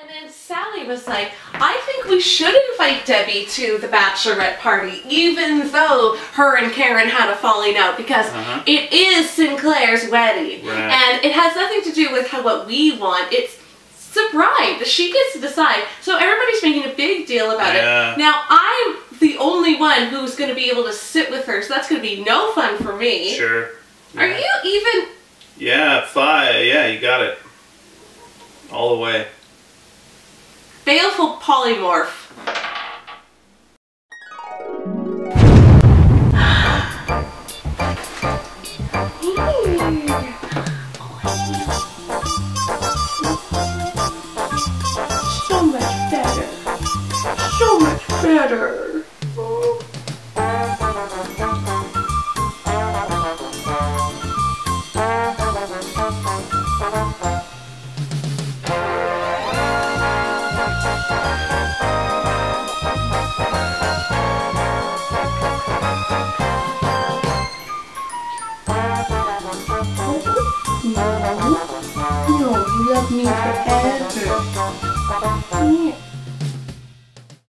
And then Sally was like, I think we should invite Debbie to the bachelorette party, even though her and Karen had a falling out, because Uh-huh. it is Sinclair's wedding. Right. And it has nothing to do with how what we want. It's the bride. She gets to decide. So everybody's making a big deal about Yeah. it. Now, I'm the only one who's going to be able to sit with her, so that's going to be no fun for me. Sure. Are you even... Yeah, five. Yeah, you got it. All the way. Baleful polymorph. So much better. So much better. No, you love me forever. Yeah.